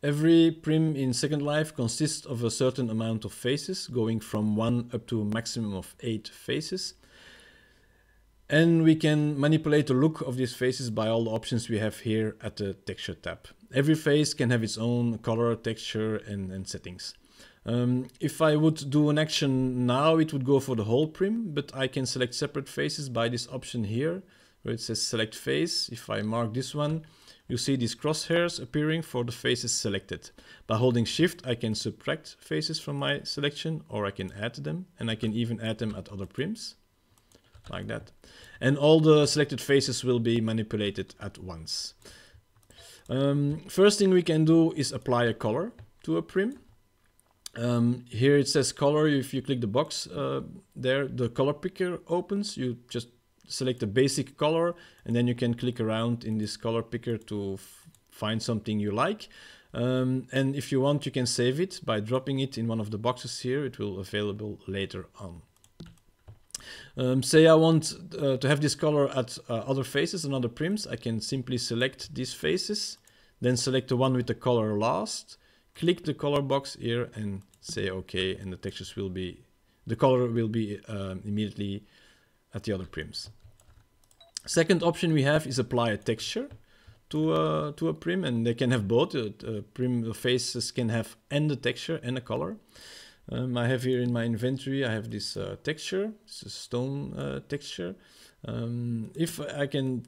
Every prim in Second Life consists of a certain amount of faces, going from 1 up to a maximum of 8 faces. And we can manipulate the look of these faces by all the options we have here at the texture tab. Every face can have its own color, texture and, and settings. Um, if I would do an action now, it would go for the whole prim, but I can select separate faces by this option here, where it says select face. If I mark this one, you see these crosshairs appearing for the faces selected. By holding shift, I can subtract faces from my selection, or I can add them, and I can even add them at other prims, like that. And all the selected faces will be manipulated at once. Um, first thing we can do is apply a color to a prim. Um, here it says color. If you click the box uh, there, the color picker opens. You just select a basic color and then you can click around in this color picker to find something you like. Um, and if you want, you can save it by dropping it in one of the boxes here. It will be available later on. Um, say I want uh, to have this color at uh, other faces and other prims. I can simply select these faces, then select the one with the color last, click the color box here and say OK and the textures will be, the color will be um, immediately at the other prims. Second option we have is apply a texture to a, to a prim and they can have both. Uh, uh, prim faces can have and a texture and a color. Um, I have here in my inventory, I have this uh, texture, it's a stone uh, texture. Um, if I can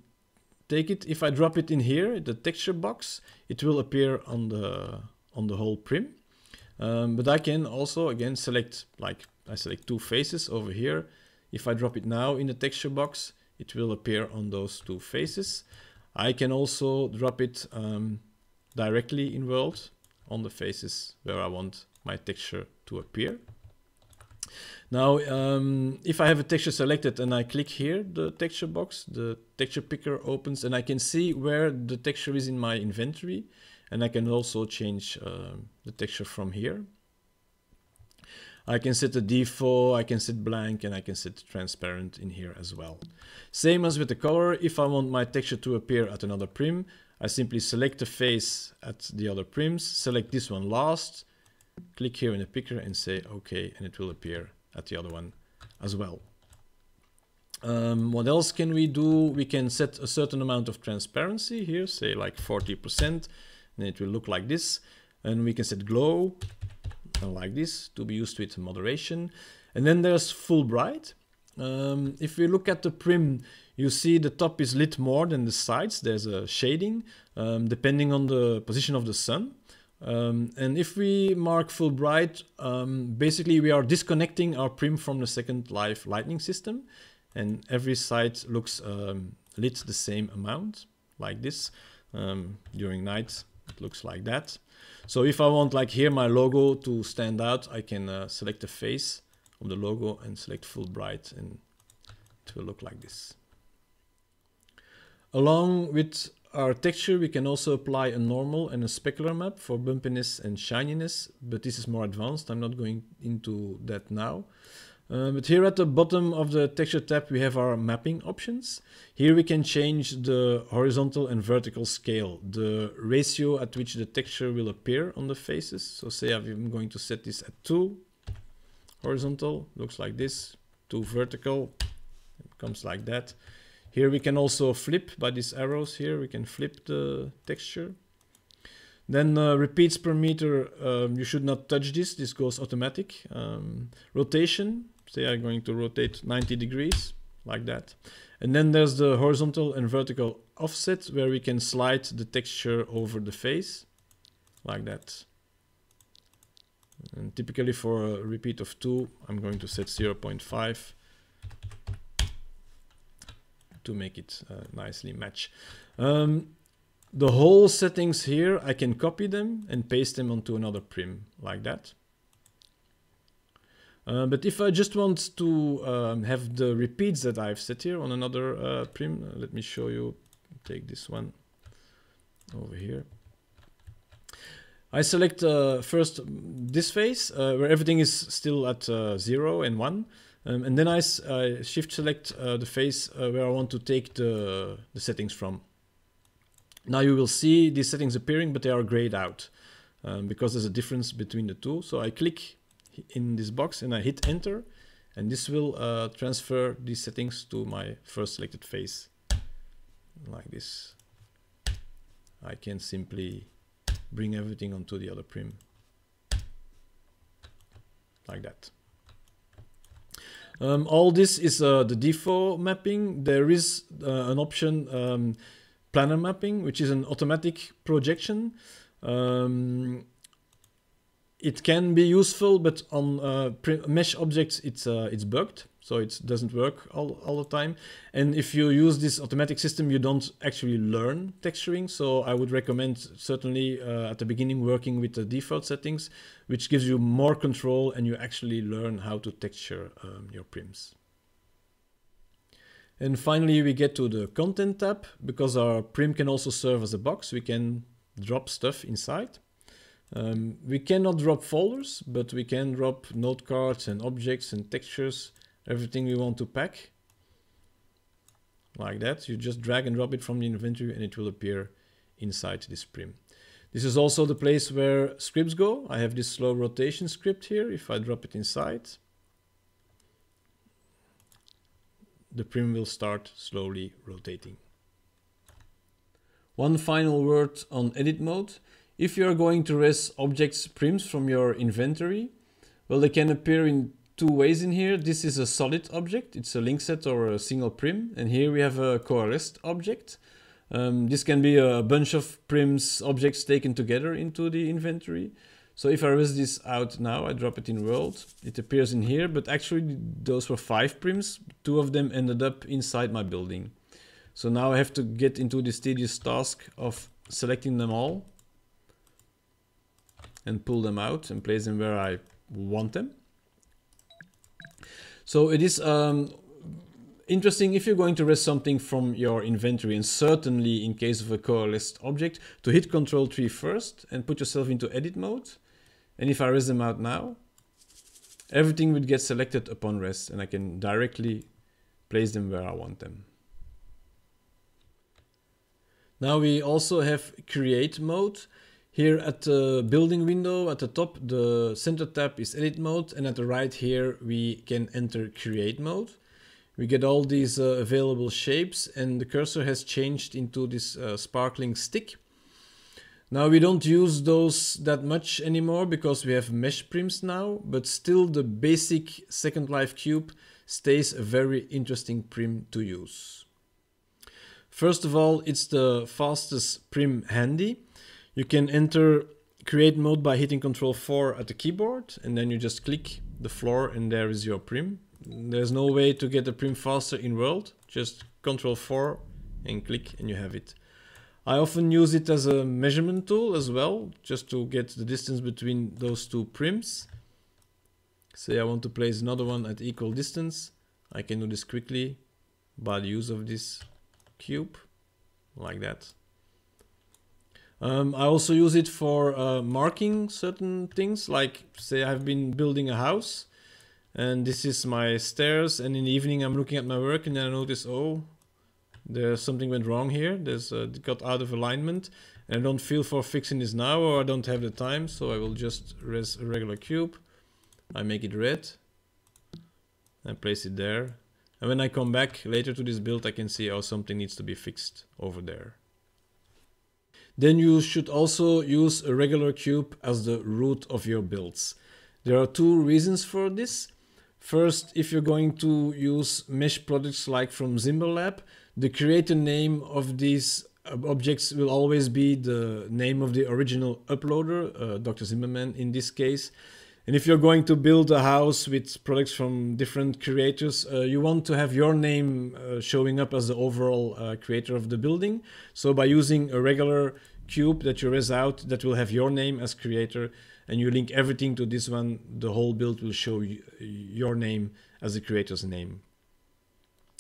take it, if I drop it in here, the texture box, it will appear on the on the whole prim. Um, but I can also again select like I select two faces over here. If I drop it now in the texture box, it will appear on those two faces. I can also drop it um, directly in world on the faces where I want my texture to appear. Now, um, if I have a texture selected and I click here, the texture box, the texture picker opens and I can see where the texture is in my inventory. And I can also change uh, the texture from here. I can set the default, I can set blank, and I can set transparent in here as well. Same as with the color, if I want my texture to appear at another prim, I simply select the face at the other prims, select this one last, click here in the picker and say OK, and it will appear at the other one as well. Um, what else can we do? We can set a certain amount of transparency here, say like 40%, and it will look like this. And we can set glow like this to be used with moderation. And then there's full bright. Um, if we look at the prim, you see the top is lit more than the sides. There's a shading um, depending on the position of the sun. Um, and if we mark full bright, um, basically we are disconnecting our prim from the second life lighting system. And every side looks um, lit the same amount, like this. Um, during night, looks like that. So if I want like here my logo to stand out, I can uh, select the face of the logo and select full bright and it will look like this. Along with our texture, we can also apply a normal and a specular map for bumpiness and shininess, but this is more advanced. I'm not going into that now. Uh, but here at the bottom of the texture tab, we have our mapping options. Here we can change the horizontal and vertical scale, the ratio at which the texture will appear on the faces. So say I'm going to set this at 2 horizontal, looks like this, 2 vertical, it comes like that. Here we can also flip by these arrows here, we can flip the texture. Then uh, repeats per meter, um, you should not touch this, this goes automatic. Um, rotation, say I'm going to rotate 90 degrees, like that. And then there's the horizontal and vertical offset where we can slide the texture over the face, like that. And typically for a repeat of 2, I'm going to set 0.5 to make it uh, nicely match. Um, the whole settings here, I can copy them and paste them onto another prim like that. Uh, but if I just want to um, have the repeats that I've set here on another uh, prim, uh, let me show you, take this one over here. I select uh, first this face uh, where everything is still at uh, 0 and 1. Um, and then I, I shift select the face uh, where I want to take the, the settings from. Now you will see these settings appearing, but they are grayed out. um, because there's a difference between the two. So I click in this box and I hit enter and this will uh, transfer these settings to my first selected face like this. I can simply bring everything onto the other prim like that. Um, all this is uh, the default mapping. There is uh, an option um, planar mapping, which is an automatic projection. Um, it can be useful, but on uh, mesh objects, it's uh, it's bugged, so it doesn't work all, all the time. And if you use this automatic system, you don't actually learn texturing. So I would recommend certainly uh, at the beginning working with the default settings, which gives you more control and you actually learn how to texture um, your prims. And finally, we get to the content tab because our prim can also serve as a box. We can drop stuff inside. Um, we cannot drop folders, but we can drop note cards and objects and textures, everything we want to pack. Like that. You just drag and drop it from the inventory and it will appear inside this prim. This is also the place where scripts go. I have this slow rotation script here. If I drop it inside, the prim will start slowly rotating. One final word on edit mode. If you are going to rez objects prims from your inventory, well, they can appear in two ways in here. This is a solid object. It's a link set or a single prim. And here we have a coalesced object. Um, this can be a bunch of prims objects taken together into the inventory. So if I rez this out now, I drop it in world, it appears in here, but actually those were five prims. Two of them ended up inside my building. So now I have to get into this tedious task of selecting them all and pull them out and place them where I want them. So it is um, interesting if you're going to rez something from your inventory and certainly in case of a coalesced object to hit Control 3 first and put yourself into edit mode. And if I rez them out now, everything would get selected upon rez and I can directly place them where I want them. Now we also have create mode here at the building window at the top, the center tab is edit mode and at the right here we can enter create mode. We get all these uh, available shapes and the cursor has changed into this uh, sparkling stick. Now we don't use those that much anymore because we have mesh prims now, but still the basic Second Life cube stays a very interesting prim to use. First of all, it's the fastest prim handy. You can enter create mode by hitting Control 4 at the keyboard and then you just click the floor and there is your prim. There's no way to get the prim faster in world, just Control 4 and click and you have it. I often use it as a measurement tool as well, just to get the distance between those two prims. Say I want to place another one at equal distance. I can do this quickly by the use of this cube, like that. Um, I also use it for uh, marking certain things, like say I've been building a house and this is my stairs and in the evening I'm looking at my work and then I notice, oh, there's something went wrong here. There's uh, got out of alignment and I don't feel for fixing this now or I don't have the time. So I will just rez a regular cube. I make it red and place it there. And when I come back later to this build, I can see, oh, something needs to be fixed over there. Then you should also use a regular cube as the root of your builds. There are two reasons for this. First, if you're going to use mesh products like from Zimberlab, the creator name of these objects will always be the name of the original uploader, uh, Dr. Zimberman in this case. And if you're going to build a house with products from different creators, uh, you want to have your name uh, showing up as the overall uh, creator of the building. So by using a regular cube that you rez out that will have your name as creator and you link everything to this one, the whole build will show your name as the creator's name.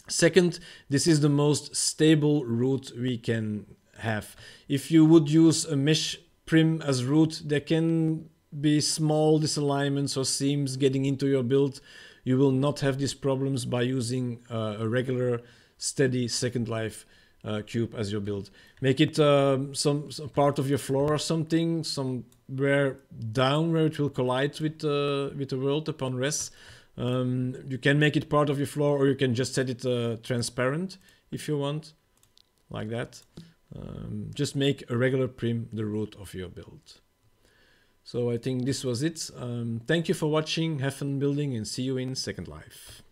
Second, this is the most stable root we can have. If you would use a mesh prim as root, there can be small disalignments or seams getting into your build. You will not have these problems by using uh, a regular steady Second Life uh, cube as your build. Make it um, some, some, part of your floor or something, somewhere down where it will collide with uh, with the world upon rez. Um, you can make it part of your floor, or you can just set it uh, transparent if you want, like that. Um, just make a regular prim the root of your build. So I think this was it. Um, thank you for watching, have fun building, and see you in Second Life.